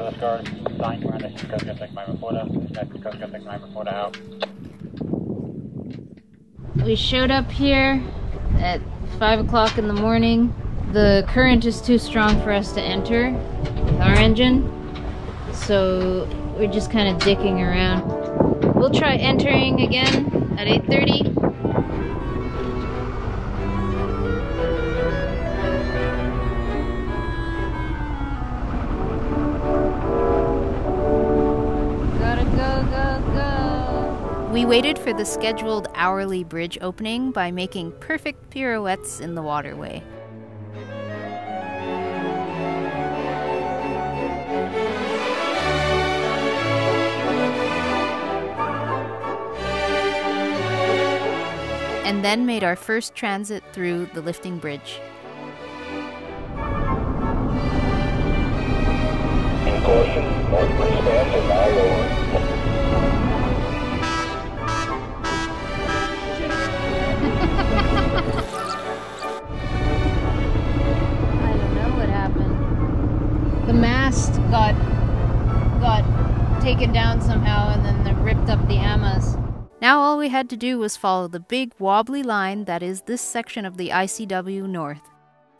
Sign Coast Guard Coast Guard out. We showed up here at 5 o'clock in the morning. The current is too strong for us to enter with our engine, so we're just kind of dicking around. We'll try entering again at 8.30. We waited for the scheduled hourly bridge opening by making perfect pirouettes in the waterway. And then made our first transit through the lifting bridge. Caution, multiple spans are now lowered. Had to do was follow the big wobbly line that is this section of the ICW North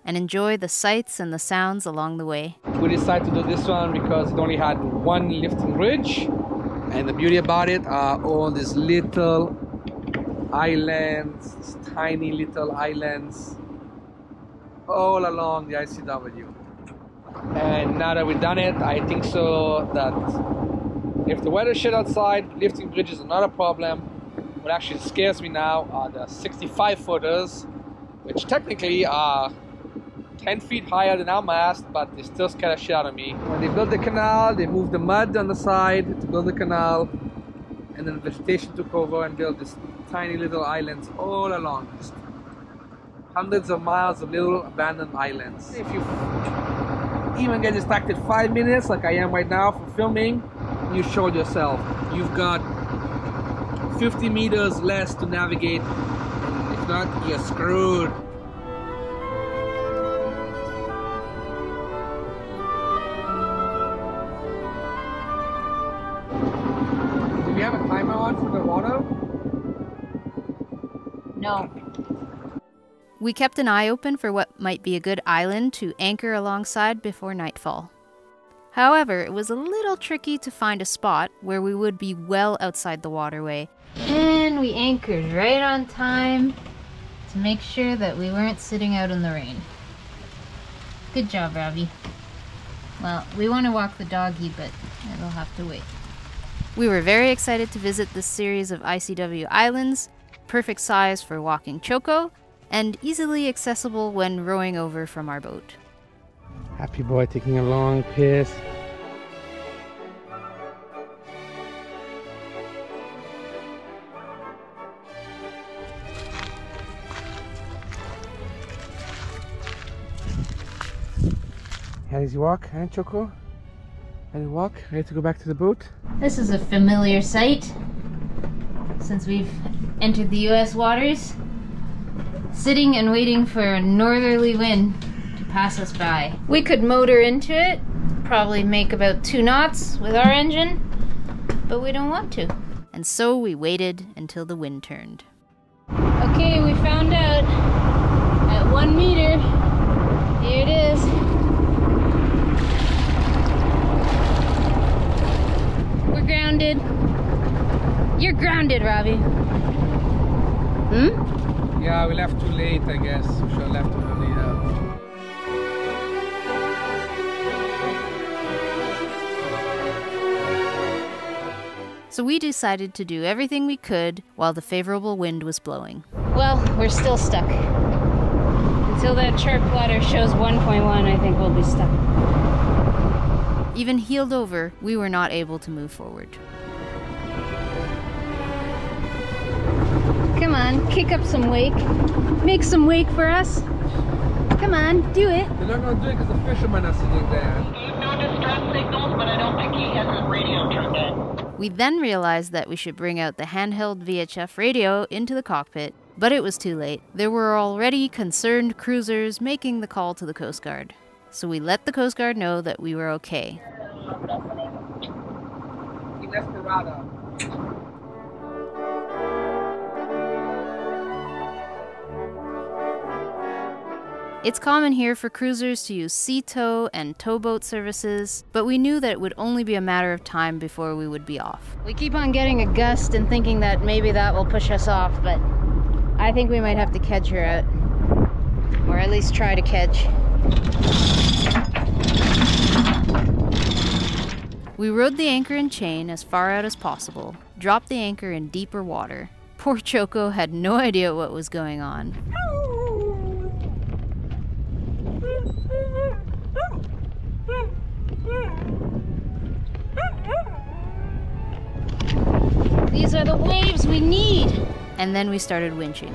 and enjoy the sights and the sounds along the way. We decided to do this one because it only had one lifting bridge, and the beauty about it are all these little islands, these tiny little islands, all along the ICW. And now that we've done it, I think so that if the weather shit outside, lifting bridges is not a problem. What actually scares me now are the 65 footers, which technically are 10 feet higher than our mast, but they still scare the shit out of me. When they built the canal, they moved the mud on the side to build the canal, and then vegetation took over and built these tiny little islands all along. Just hundreds of miles of little abandoned islands. If you even get distracted five minutes, like I am right now for filming, you showed yourself. You've got 50 meters less to navigate. If not, you're screwed. Do we have a timer on for the water? No. We kept an eye open for what might be a good island to anchor alongside before nightfall. However, it was a little tricky to find a spot where we would be well outside the waterway. And we anchored right on time to make sure that we weren't sitting out in the rain. Good job, Robbie. Well, we want to walk the doggy, but it'll have to wait. We were very excited to visit this series of ICW islands, perfect size for walking choco, and easily accessible when rowing over from our boat. Happy boy taking a long piss. How does he walk, huh, Choco? How does he walk? Ready to go back to the boat? This is a familiar sight since we've entered the U.S. waters. Sitting and waiting for a northerly wind pass us by. We could motor into it, probably make about two knots with our engine, but we don't want to. And so we waited until the wind turned. Okay, we found out at one meter. Here it is. We're grounded. You're grounded, Robbie. Hmm? Yeah, we left too late, I guess. We should have left So we decided to do everything we could while the favorable wind was blowing. Well, we're still stuck. Until that chart plotter shows 1.1, I think we'll be stuck. Even heeled over, we were not able to move forward. Come on, kick up some wake. Make some wake for us. Come on, do it. They're not gonna do it because the fishermen are sitting there. No distress signals, but I don't think he has his radio turned on. We then realized that we should bring out the handheld VHF radio into the cockpit, but it was too late. There were already concerned cruisers making the call to the Coast Guard. So we let the Coast Guard know that we were okay. It's common here for cruisers to use sea tow and towboat services, but we knew that it would only be a matter of time before we would be off. We keep on getting a gust and thinking that maybe that will push us off, but I think we might have to catch her out. Or at least try to catch. We rode the anchor and chain as far out as possible, dropped the anchor in deeper water. Poor Choco had no idea what was going on. These are the waves we need! And then we started winching.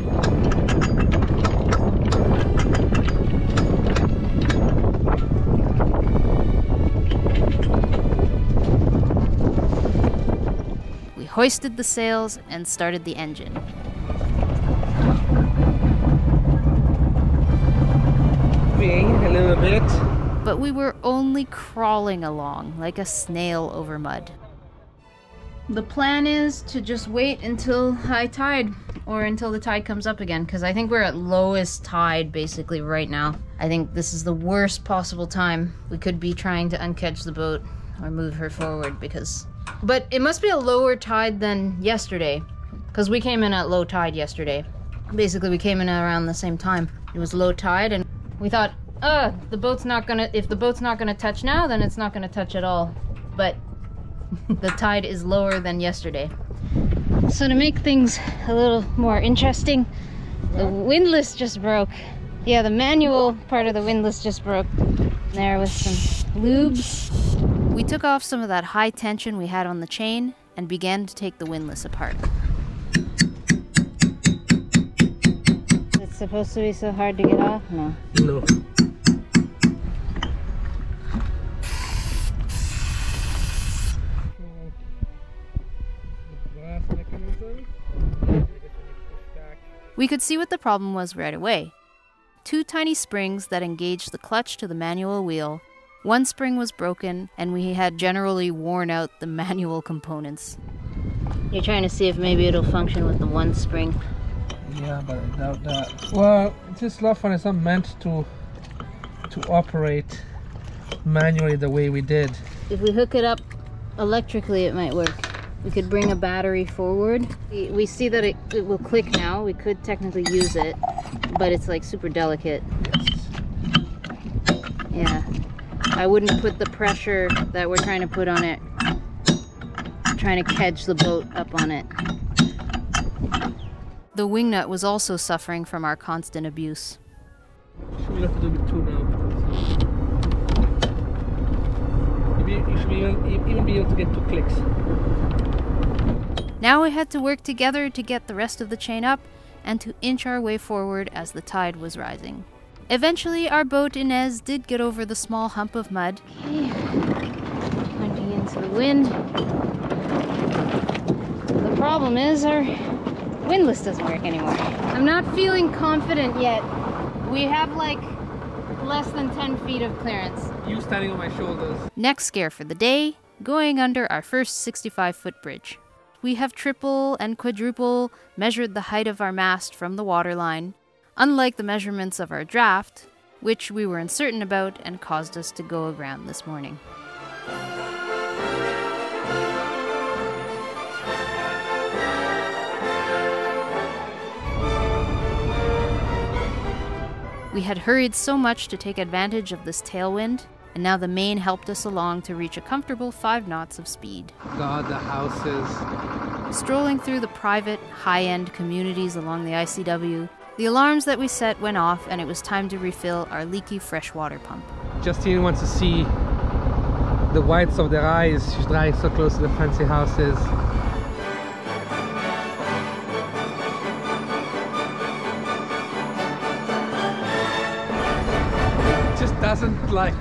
We hoisted the sails and started the engine. Moving a little bit. But we were only crawling along like a snail over mud. The plan is to just wait until high tide or until the tide comes up again because I think we're at lowest tide basically right now. I think this is the worst possible time we could be trying to uncatch the boat or move her forward because. But it must be a lower tide than yesterday because we came in at low tide yesterday. Basically, we came in around the same time. It was low tide and we thought, uh, the boat's not gonna, if the boat's not gonna touch now, then it's not gonna touch at all. But the tide is lower than yesterday. So to make things a little more interesting, the windlass just broke. Yeah, the manual part of the windlass just broke. There with some lubes. We took off some of that high tension we had on the chain and began to take the windlass apart. It's supposed to be so hard to get off? No. No. We could see what the problem was right away. Two tiny springs that engaged the clutch to the manual wheel. One spring was broken, and we had generally worn out the manual components. You're trying to see if maybe it'll function with the one spring. Yeah, but I doubt that. Well, this love one is not meant to to operate manually the way we did. If we hook it up electrically, it might work. We could bring a battery forward. We, we see that it, it will click now. We could technically use it, but it's like super delicate. Yeah. I wouldn't put the pressure that we're trying to put on it, trying to catch the boat up on it. The wingnut was also suffering from our constant abuse. Should we have to do with two now? Because uh, you, you should be even, even be able to get two clicks. Now we had to work together to get the rest of the chain up and to inch our way forward as the tide was rising. Eventually, our boat Inez did get over the small hump of mud. Okay. Pointing into the wind. The problem is our windlass doesn't work anymore. I'm not feeling confident yet. We have like less than 10 feet of clearance. You standing on my shoulders. Next scare for the day going under our first 65 foot bridge. We have triple and quadruple measured the height of our mast from the waterline, unlike the measurements of our draft, which we were uncertain about and caused us to go aground this morning. We had hurried so much to take advantage of this tailwind, and now the main helped us along to reach a comfortable 5 knots of speed. God, the houses. Strolling through the private, high end communities along the ICW, the alarms that we set went off, and it was time to refill our leaky freshwater pump. Justine wants to see the whites of their eyes. She's driving so close to the fancy houses. It just doesn't like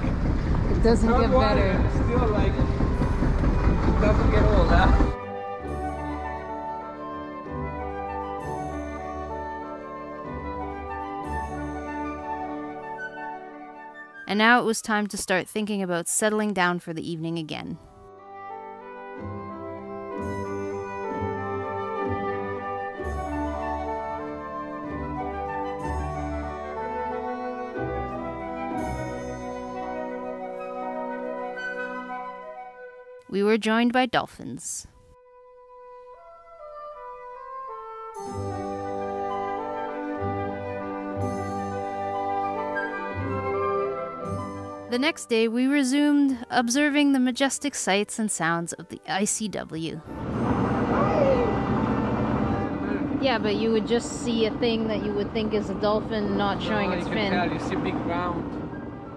It doesn't get water, better. it's Still like it doesn't get old, huh? And now it was time to start thinking about settling down for the evening again. We were joined by dolphins. The next day, we resumed observing the majestic sights and sounds of the ICW. Yeah, but you would just see a thing that you would think is a dolphin not showing its you fin. tell, you see big round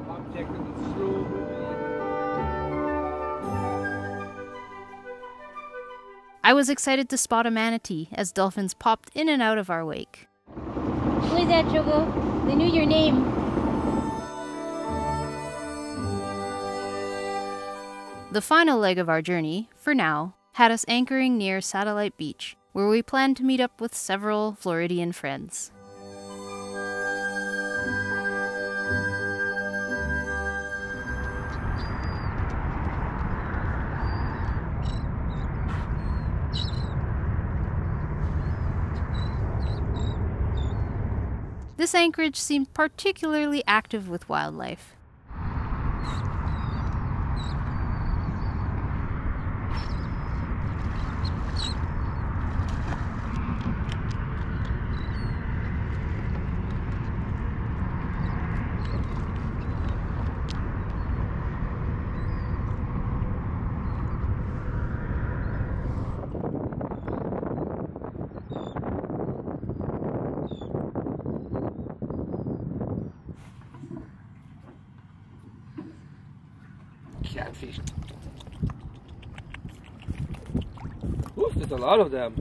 object and it's slow. I was excited to spot a manatee as dolphins popped in and out of our wake. Who is that, Choco? They knew your name. The final leg of our journey, for now, had us anchoring near Satellite Beach, where we planned to meet up with several Floridian friends. This anchorage seemed particularly active with wildlife. Catfish. Oof, there's a lot of them.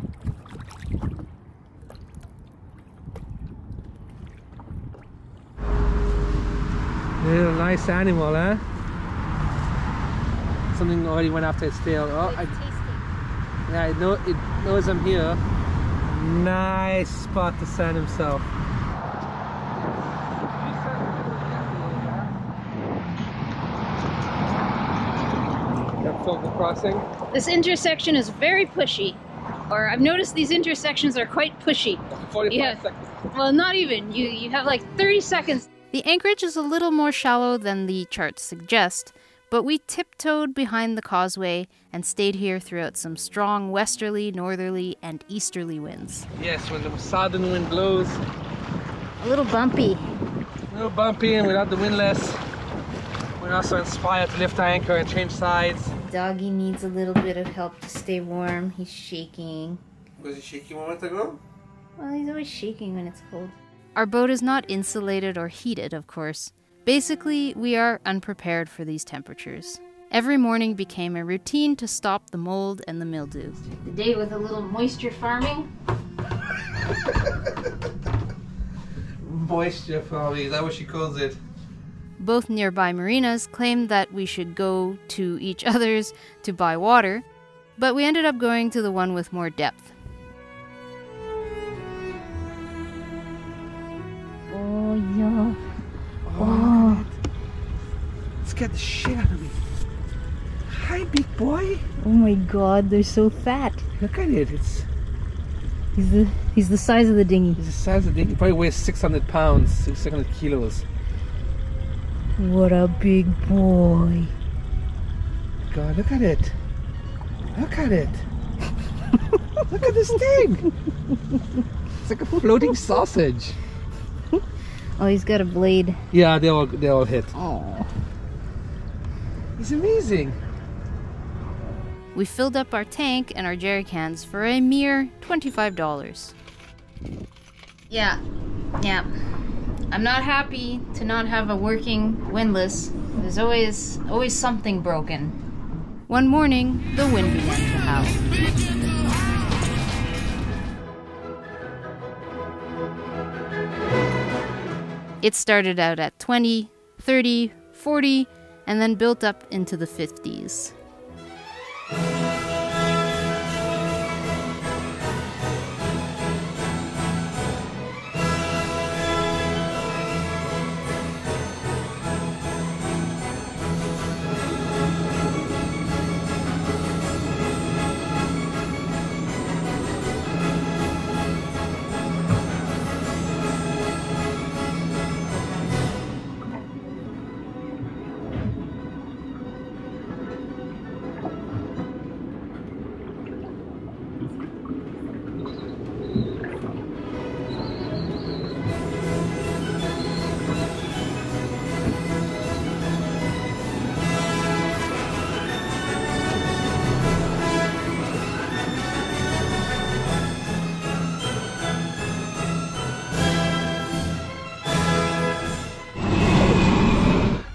Little nice animal, huh? Something already went after its tail. Oh, I, yeah, it, know, it knows I'm here. Nice spot to sand himself. That Focal crossing. This intersection is very pushy. Or I've noticed these intersections are quite pushy. 45 Yeah. seconds. Well, not even. You you have like 30 seconds. The anchorage is a little more shallow than the charts suggest, but we tiptoed behind the causeway and stayed here throughout some strong westerly, northerly, and easterly winds. Yes, when the southern wind blows, A little bumpy. a little bumpy and without the windlass, we're also inspired to lift our anchor and change sides. Doggy needs a little bit of help to stay warm. He's shaking. Was he shaking a moment ago? Well, he's always shaking when it's cold. Our boat is not insulated or heated, of course. Basically, we are unprepared for these temperatures. Every morning became a routine to stop the mold and the mildew. The day with a little moisture farming. Moisture farming, is that what she calls it? Both nearby marinas claimed that we should go to each other's to buy water, but we ended up going to the one with more depth. Oh, yeah. Oh. oh. Scared the shit out of me. Hi, big boy. Oh my god, they're so fat. Look at it. It's, He's the he's the size of the dinghy. it's the size of the thing. It probably weighs 600 pounds, 600 kilos. What a big boy. God, look at it. Look at it. look at this thing. It's like a floating sausage. Oh, he's got a blade. Yeah, they all they all hit. Oh. He's amazing. We filled up our tank and our jerry cans for a mere $25. Yeah. Yeah. I'm not happy to not have a working windlass. There's always always something broken. One morning, the wind began to howl. It started out at 20, 30, 40, and then built up into the 50s.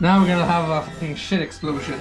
Now we're gonna have a fucking shit explosion.